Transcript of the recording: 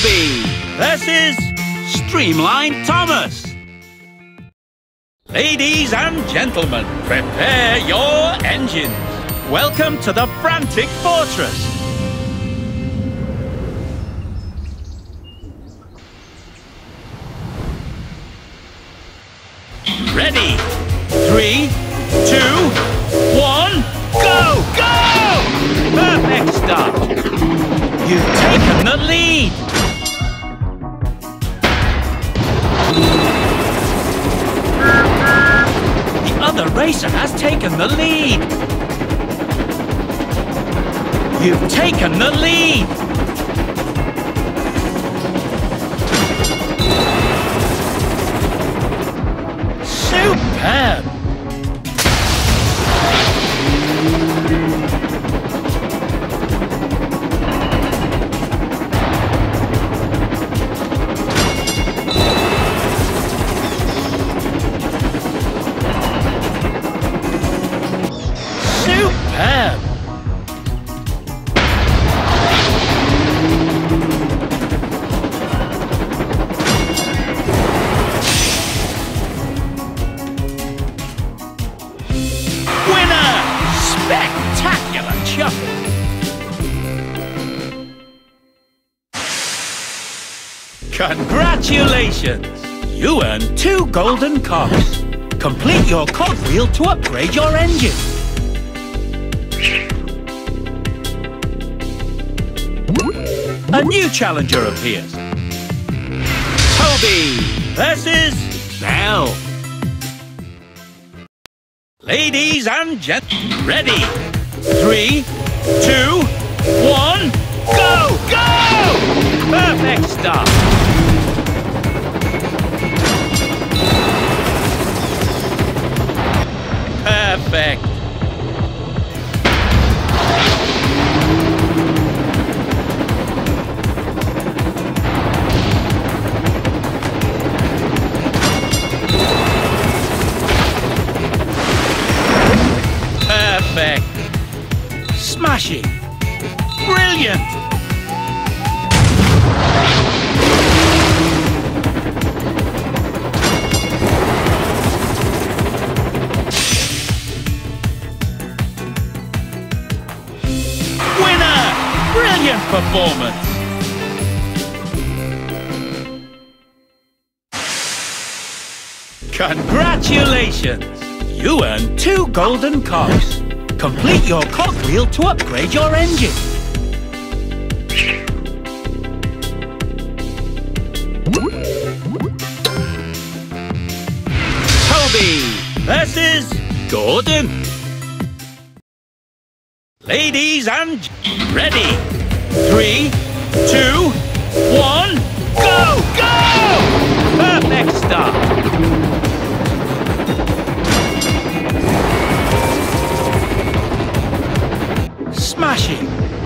Toby versus Streamline Thomas. Ladies and gentlemen, prepare your engines. Welcome to the Frantic Fortress. Ready? Three, two, one, go, go! Perfect start. You've taken the lead. Racer has taken the lead. You've taken the lead. Winner! Spectacular chuffing! Congratulations! You earned two golden cogs. Complete your cogwheel to upgrade your engine. A new challenger appears. Toby versus Belle. Ladies and gentlemen, ready? Three, two, one, go, go! Perfect start. Perfect. Smashing. Brilliant. Winner! Brilliant performance. Congratulations! You earned two golden cogs. Complete your cogwheel to upgrade your engine. Toby versus Gordon. Ladies and ready. Three, two, one, go, go! Smashing.